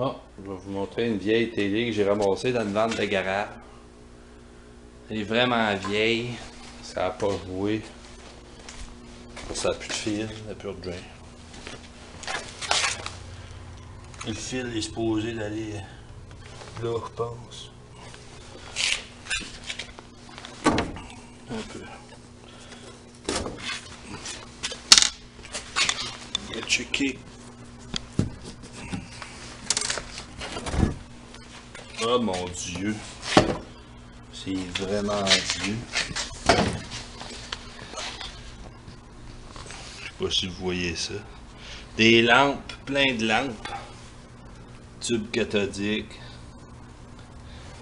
Oh, je vais vous montrer une vieille télé que j'ai ramassée dans une vente de garage. Elle est vraiment vieille. Ça n'a pas joué. Ça n'a plus de fil, ça n'a plus de drain. Le fil est supposé d'aller là, je pense. Un peu. On va checker. Oh mon dieu. C'est vraiment dieu. Je sais pas si vous voyez ça. Des lampes, plein de lampes. Tube cathodique.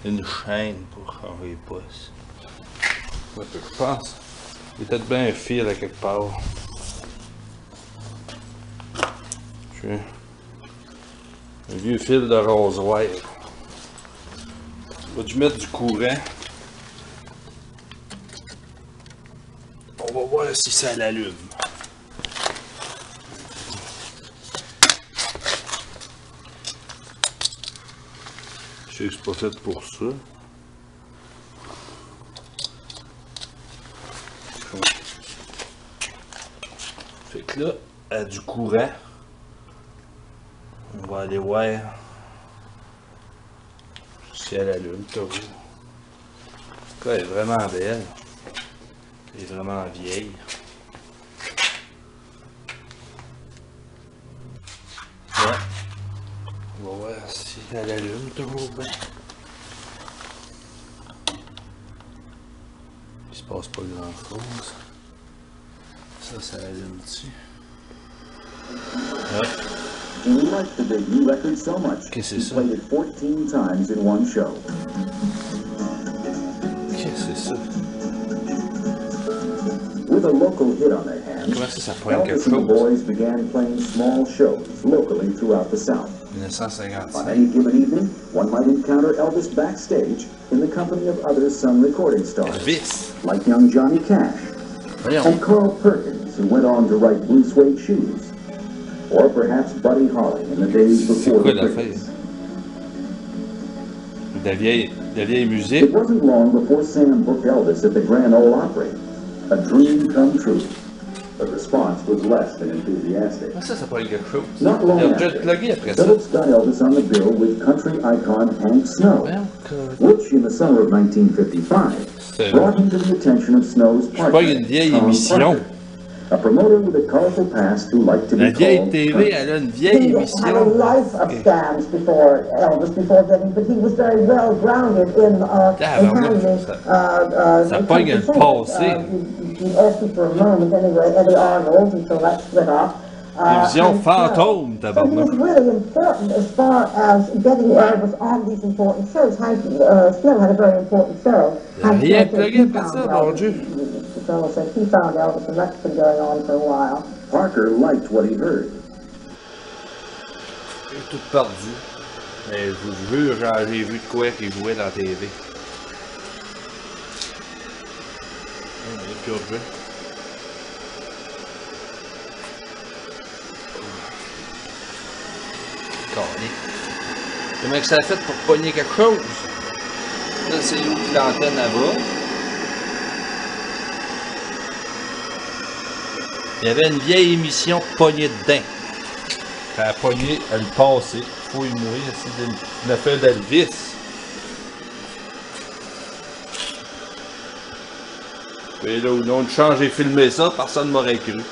Une chaîne pour changer les. Je pense. Y peut-être bien un fil à quelque part. Un vieux fil de rasoir. On va dû mettre du courant. On va voir si ça l'allume. Je sais que c'est pas fait pour ça. Fait que là, a du courant. On va aller voir allume, t'as vu. Elle est vraiment belle. Elle est vraiment vieille. Ouais. On va voir si elle allume toujours bien. Il se passe pas grand chose. Ça, ça allume dessus. Ouais. He liked the debut record so much, he played it 14 times in one show. Qu'est-ce que c'est ça? With a local hit on their hands, Comment ça, ça pointe quelque Elvis and the boys began playing small shows locally throughout the South. On 1955. any given evening, one might encounter Elvis backstage in the company of other Sun recording stars, Elvis! like young Johnny Cash Voyons. and Carl Perkins, who went on to write Blue Suede Shoes, or perhaps Buddy Holly in the days before quoi the? Crickets. De la vieille, de la vieille It wasn't long before Sam booked Elvis at the Grand Ole Opry. A dream come true. The response was less than enthusiastic. Ah, ça, ça pointe quelque chose. Not long after, plugué après ça. Phillips got Elvis on the bill with country icon Hank Snow, which in the summer of 1955 brought him to the attention of Snow's partner, pas une vieille Tom. Parker, a promoter with a colorful past who liked to La be vieille called TV, country. elle a une vieille He had a life of scams before Elvis, before getting, but he was very well grounded in, uh, in handling, ça- uh, uh, ça pogne le country passé. singers. Uh, you, you asked me for a moment anyway, Eddie Arnold, until that split off. Uh, Vision and, fantôme, So he tabarnak. was really important as far as getting Elvis on these important shows. Hank uh, Snow had a very important show. Rien plugué he found ça, mon. Dieu. The fellow said he found Elvis, and that's been going on for a while. Parker liked what he heard. J'ai tout perdu. Mais je vous jure, j'ai vu de quoi qu'il jouait dans la TV. Il est plus. Comment que ça a fait pour pogner quelque chose? Là, c'est où l'antenne là-bas? Il y avait une vieille émission pognée dedans. Ça a pogné à le passer. Faut y mourir, c'est une, une affaire d'Elvis. Et là où non, de changer filmer ça, personne m'aurait cru.